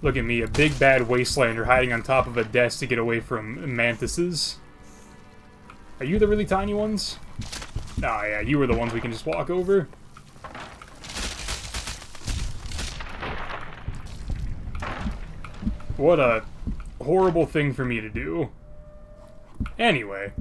Look at me, a big bad wastelander hiding on top of a desk to get away from mantises. Are you the really tiny ones? Ah, yeah, you were the ones we can just walk over. What a horrible thing for me to do. Anyway,